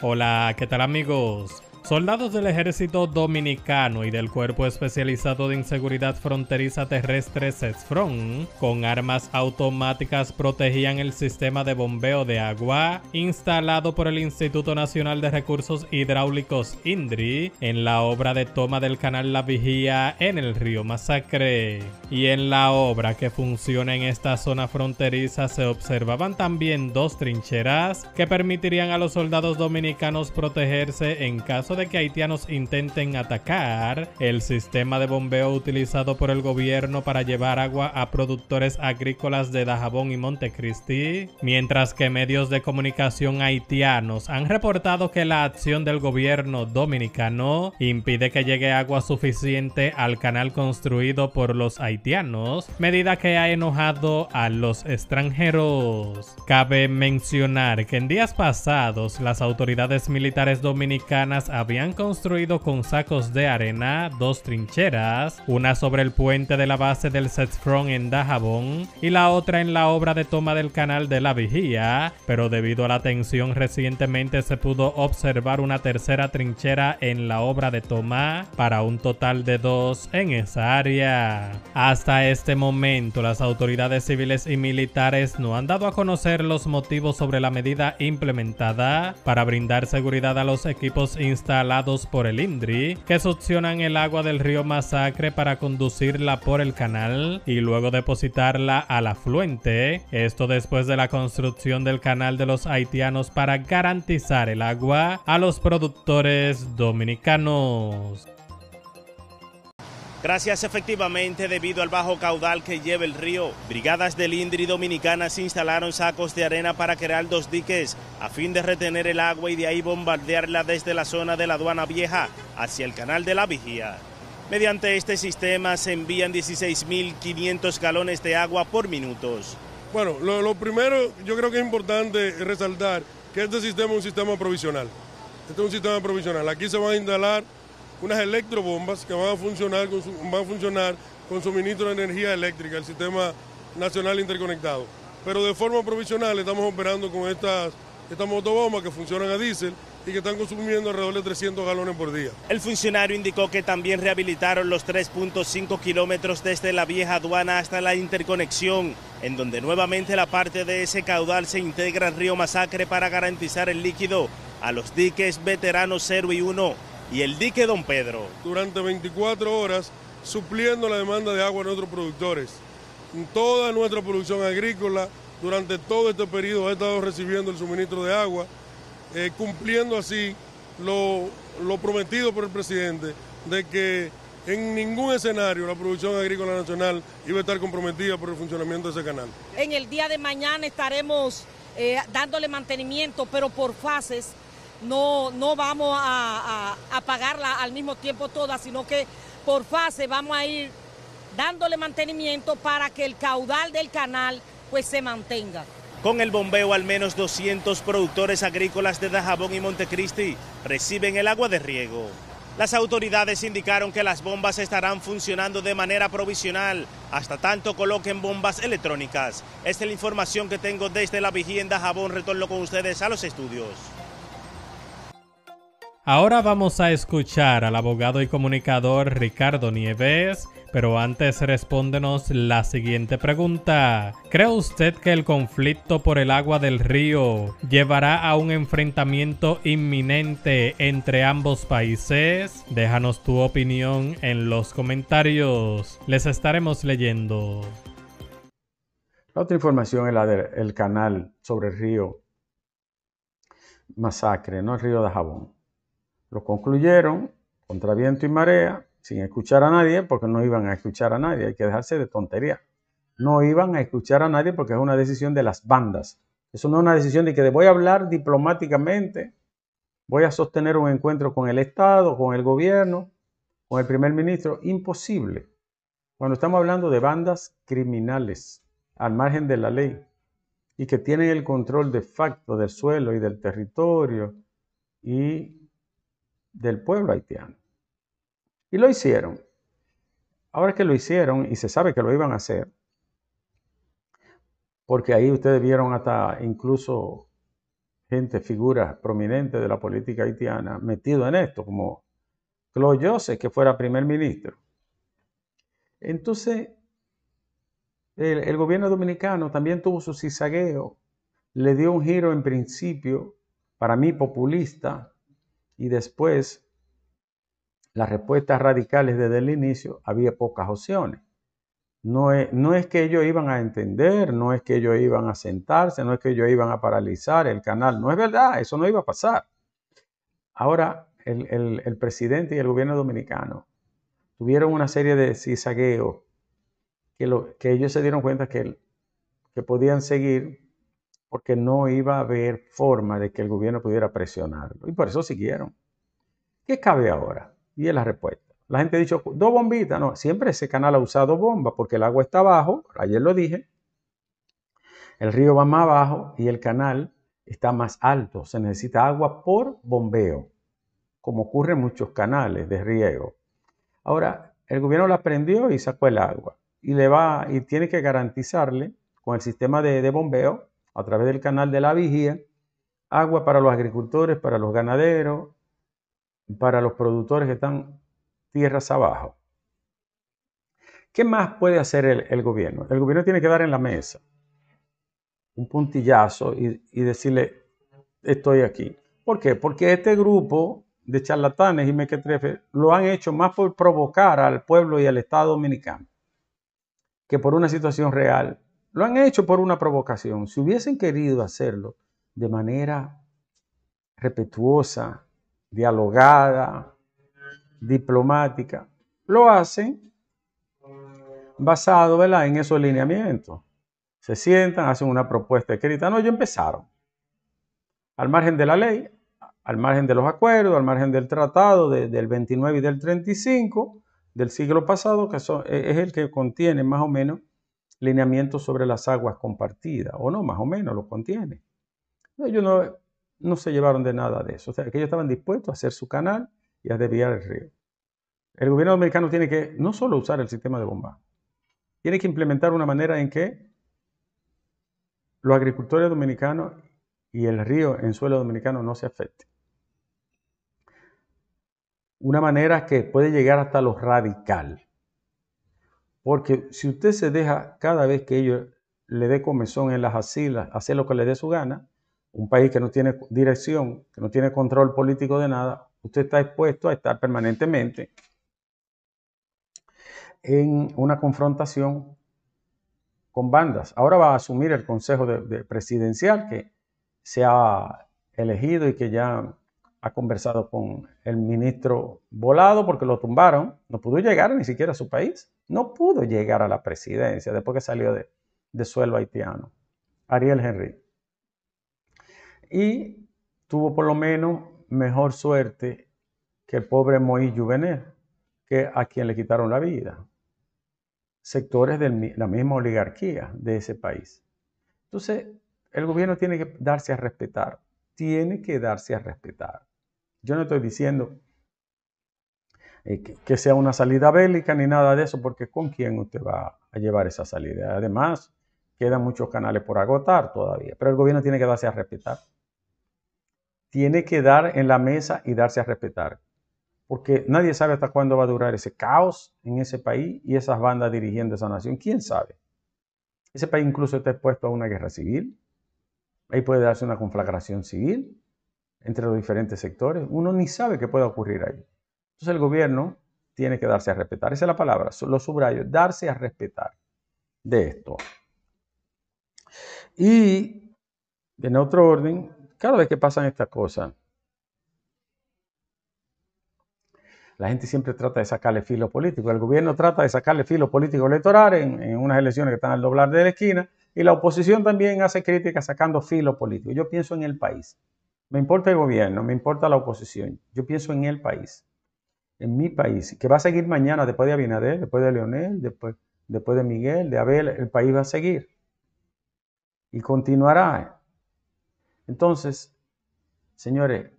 Hola, ¿qué tal amigos? Soldados del ejército dominicano y del Cuerpo Especializado de Inseguridad Fronteriza Terrestre CESFRON con armas automáticas protegían el sistema de bombeo de agua instalado por el Instituto Nacional de Recursos Hidráulicos INDRI en la obra de toma del canal La Vigía en el río Masacre. Y en la obra que funciona en esta zona fronteriza se observaban también dos trincheras que permitirían a los soldados dominicanos protegerse en caso de que haitianos intenten atacar el sistema de bombeo utilizado por el gobierno para llevar agua a productores agrícolas de Dajabón y Montecristi, mientras que medios de comunicación haitianos han reportado que la acción del gobierno dominicano impide que llegue agua suficiente al canal construido por los haitianos, medida que ha enojado a los extranjeros. Cabe mencionar que en días pasados las autoridades militares dominicanas habían construido con sacos de arena dos trincheras, una sobre el puente de la base del Setfront en Dajabón y la otra en la obra de toma del canal de la Vigía, pero debido a la tensión recientemente se pudo observar una tercera trinchera en la obra de toma para un total de dos en esa área. Hasta este momento las autoridades civiles y militares no han dado a conocer los motivos sobre la medida implementada para brindar seguridad a los equipos instalados instalados por el INDRI que succionan el agua del río Masacre para conducirla por el canal y luego depositarla al afluente. Esto después de la construcción del canal de los haitianos para garantizar el agua a los productores dominicanos. Gracias efectivamente debido al bajo caudal que lleva el río, brigadas del INDRI dominicanas instalaron sacos de arena para crear dos diques a fin de retener el agua y de ahí bombardearla desde la zona de la aduana vieja hacia el canal de la vigía. Mediante este sistema se envían 16.500 galones de agua por minutos. Bueno, lo, lo, primero yo creo que es importante resaltar que este sistema es un sistema provisional. Este es un sistema provisional. Aquí se van a instalar unas electrobombas que van a funcionar con, van a funcionar con suministro de energía eléctrica, el sistema nacional interconectado. Pero de forma provisional estamos operando con estas, estas motobombas que funcionan a diésel y que están consumiendo alrededor de 300 galones por día. El funcionario indicó que también rehabilitaron los 3.5 kilómetros desde la vieja aduana hasta la interconexión, en donde nuevamente la parte de ese caudal se integra al río Masacre para garantizar el líquido a los diques veteranos 0 y 1 y el dique Don Pedro. Durante 24 horas supliendo la demanda de agua a nuestros productores. Toda nuestra producción agrícola durante todo este periodo ha estado recibiendo el suministro de agua, eh, cumpliendo así lo, lo prometido por el presidente de que en ningún escenario la producción agrícola nacional iba a estar comprometida por el funcionamiento de ese canal. En el día de mañana estaremos eh, dándole mantenimiento, pero por fases no, no vamos a, a, pagarla al mismo tiempo toda, sino que por fase vamos a ir dándole mantenimiento para que el caudal del canal pues se mantenga. Con el bombeo, al menos 200 productores agrícolas de Dajabón y Montecristi reciben el agua de riego. Las autoridades indicaron que las bombas estarán funcionando de manera provisional hasta tanto coloquen bombas electrónicas. Esta es la información que tengo desde la vigía en Dajabón. Retorno con ustedes a los estudios. Ahora vamos a escuchar al abogado y comunicador Ricardo Nieves, pero antes respóndenos la siguiente pregunta. ¿Cree usted que el conflicto por el agua del río llevará a un enfrentamiento inminente entre ambos países? Déjanos tu opinión en los comentarios. Les estaremos leyendo. La otra información es la del canal sobre el río Masacre, no el río de Jabón. Lo concluyeron contra viento y marea, sin escuchar a nadie, porque no iban a escuchar a nadie, hay que dejarse de tontería. No iban a escuchar a nadie porque es una decisión de las bandas. Eso no es una decisión de que voy a hablar diplomáticamente, voy a sostener un encuentro con el Estado, con el gobierno, con el primer ministro. Imposible. Cuando estamos hablando de bandas criminales al margen de la ley y que tienen el control de facto del suelo y del territorio y del pueblo haitiano. Y lo hicieron. Ahora que lo hicieron y se sabe que lo iban a hacer, porque ahí ustedes vieron hasta incluso gente, figuras prominentes de la política haitiana metido en esto, como Claude Joseph, que fuera primer ministro. Entonces, el, el, gobierno dominicano también tuvo su cizagueo, le dio un giro en principio, para mí populista, y después las respuestas radicales desde el inicio, había pocas opciones. No es, no es, que ellos iban a entender, no es que ellos iban a sentarse, no es que ellos iban a paralizar el canal, no es verdad, eso no iba a pasar. Ahora, el, el, presidente y el gobierno dominicano tuvieron una serie de cizagueos que, que ellos se dieron cuenta que, que podían seguir porque no iba a haber forma de que el gobierno pudiera presionarlo. Y por eso siguieron. ¿Qué cabe ahora? Y es la respuesta. La gente ha dicho, dos bombitas. No, siempre ese canal ha usado bombas porque el agua está abajo, ayer lo dije, el río va más abajo y el canal está más alto. Se necesita agua por bombeo, como ocurre en muchos canales de riego. Ahora, el gobierno la prendió y sacó el agua y le va y tiene que garantizarle con el sistema de, de bombeo a través del canal de la vigía agua para los agricultores, para los ganaderos, para los productores que están tierras abajo. ¿Qué más puede hacer el, el gobierno? El gobierno tiene que dar en la mesa un puntillazo y, y decirle, estoy aquí. ¿Por qué? Porque este grupo de charlatanes y mequetrefes lo han hecho más por provocar al pueblo y al Estado dominicano que por una situación real. Lo han hecho por una provocación. Si hubiesen querido hacerlo de manera respetuosa, dialogada, diplomática, lo hacen basado en esos lineamientos. Se sientan, hacen una propuesta escrita. No, ellos empezaron. Al margen de la ley, al margen de los acuerdos, al margen del tratado de, del 29 y del 35 del siglo pasado, que e, es el que contiene más o menos lineamientos sobre las aguas compartidas, o no, más o menos lo contiene. Ellos no, no se llevaron de nada de eso, o sea, que ellos estaban dispuestos a hacer su canal y a desviar el río. El gobierno americano tiene que no solo usar el sistema de bomba, tiene que implementar una manera en que los agricultores dominicanos y el río en suelo dominicano no se afecten. Una manera que puede llegar hasta lo radical. Porque si usted se deja cada vez que ellos le dé comezón en las asilas, hacer lo que le dé su gana, un país que no tiene dirección, que no tiene control político de nada, usted está expuesto a estar permanentemente en una confrontación con bandas. Ahora va a asumir el Consejo de, de Presidencial que se ha elegido y que ya ha conversado con el ministro Volado porque lo tumbaron, no pudo llegar ni siquiera a su país, no pudo llegar a la presidencia después que salió de, de suelo haitiano, Ariel Henry. Y tuvo por lo menos mejor suerte que el pobre Moïse Juvenel, que a quien le quitaron la vida. Sectores de la misma oligarquía de ese país. Entonces, el gobierno tiene que darse a respetar, tiene que darse a respetar. Yo no estoy diciendo eh, que, sea una salida bélica ni nada de eso, porque ¿con quién usted va a llevar esa salida? Además, quedan muchos canales por agotar todavía, pero el gobierno tiene que darse a respetar. Tiene que dar en la mesa y darse a respetar, porque nadie sabe hasta cuándo va a durar ese caos en ese país y esas bandas dirigiendo esa nación. ¿Quién sabe? Ese país incluso está expuesto a una guerra civil. Ahí puede darse una conflagración civil entre los diferentes sectores. Uno ni sabe qué puede ocurrir ahí. Entonces el gobierno tiene que darse a respetar. Esa es la palabra, lo subrayo, darse a respetar de esto. Y en otro orden, cada vez que pasan estas cosas, la gente siempre trata de sacarle filo político. El gobierno trata de sacarle filo político electoral en, en unas elecciones que están al doblar de la esquina y la oposición también hace críticas sacando filo político. Yo pienso en el país. Me importa el gobierno, me importa la oposición. Yo pienso en el país, en mi país, que va a seguir mañana después de Abinader, después de Leonel, después, después de Miguel, de Abel, el país va a seguir y continuará. Entonces, señores,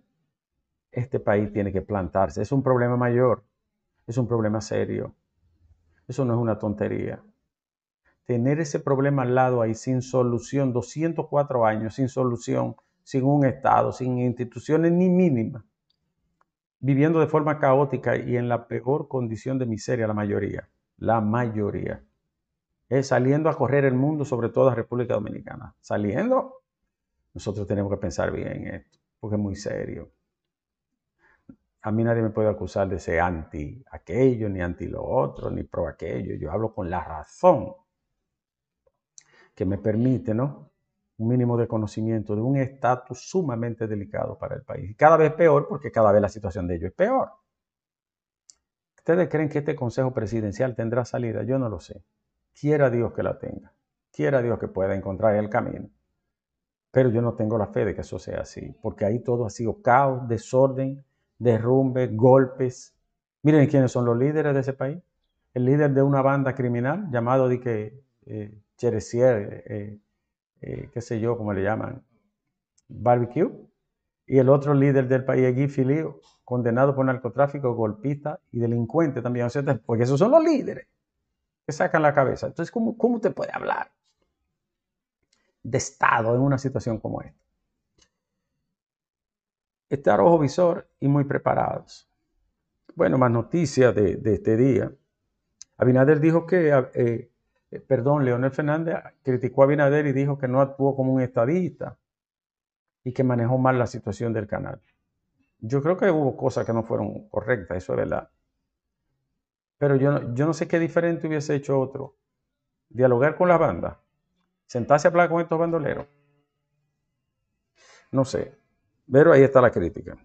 este país tiene que plantarse. Es un problema mayor, es un problema serio. Eso no es una tontería. Tener ese problema al lado ahí sin solución, 204 años sin solución, sin un Estado, sin instituciones ni mínimas, viviendo de forma caótica y en la peor condición de miseria la mayoría, la mayoría. Es saliendo a correr el mundo, sobre todo a República Dominicana. Saliendo, nosotros tenemos que pensar bien en esto, porque es muy serio. A mí nadie me puede acusar de ser anti aquello, ni anti lo otro, ni pro aquello. Yo hablo con la razón que me permite, ¿no? Un mínimo de conocimiento de un estatus sumamente delicado para el país. Y cada vez peor porque cada vez la situación de ellos es peor. ¿Ustedes creen que este Consejo Presidencial tendrá salida? Yo no lo sé. Quiera Dios que la tenga. Quiera Dios que pueda encontrar el camino. Pero yo no tengo la fe de que eso sea así, porque ahí todo ha sido caos, desorden, derrumbe, golpes. Miren quiénes son los líderes de ese país. El líder de una banda criminal llamado de que eh, Cheresier, eh, eh, qué sé yo, cómo le llaman, Barbecue. Y el otro líder del país, Guy condenado por narcotráfico, golpista y delincuente también. porque esos son los líderes que sacan la cabeza. Entonces, ¿cómo, cómo te puede hablar de Estado en una situación como esta? estar ojo visor y muy preparados. Bueno, más noticias de, este día. Abinader dijo que, eh, eh, perdón, Leonel Fernández criticó a Abinader y dijo que no actuó como un estadista y que manejó mal la situación del canal. Yo creo que hubo cosas que no fueron correctas, eso es verdad. Pero yo, yo no sé qué diferente hubiese hecho otro. Dialogar con la banda, sentarse a hablar con estos bandoleros. No sé, pero ahí está la crítica.